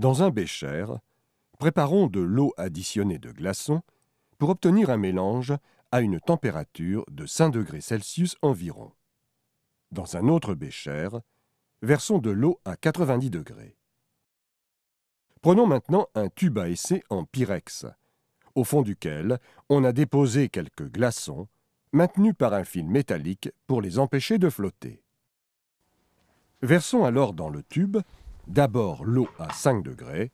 Dans un bécher, préparons de l'eau additionnée de glaçons pour obtenir un mélange à une température de 5 degrés Celsius environ. Dans un autre bécher, versons de l'eau à 90 degrés. Prenons maintenant un tube à essai en pyrex, au fond duquel on a déposé quelques glaçons maintenus par un fil métallique pour les empêcher de flotter. Versons alors dans le tube d'abord l'eau à 5 degrés,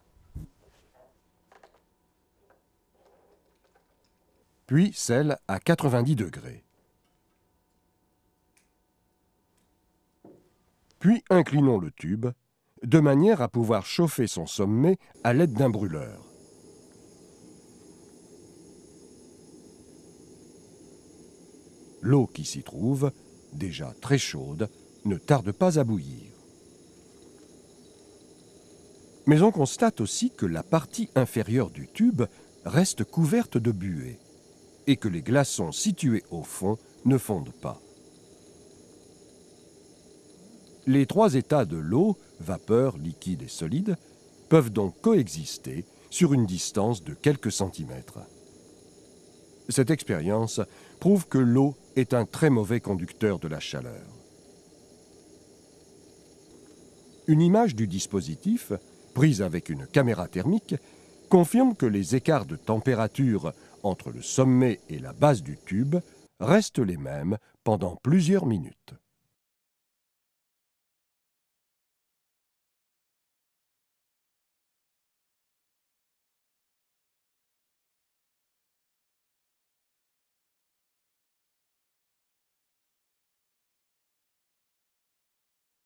puis celle à 90 degrés. Puis inclinons le tube, de manière à pouvoir chauffer son sommet à l'aide d'un brûleur. L'eau qui s'y trouve, déjà très chaude, ne tarde pas à bouillir. Mais on constate aussi que la partie inférieure du tube reste couverte de buée et que les glaçons situés au fond ne fondent pas. Les trois états de l'eau, vapeur, liquide et solide, peuvent donc coexister sur une distance de quelques centimètres. Cette expérience prouve que l'eau est un très mauvais conducteur de la chaleur. Une image du dispositif prise avec une caméra thermique, confirme que les écarts de température entre le sommet et la base du tube restent les mêmes pendant plusieurs minutes.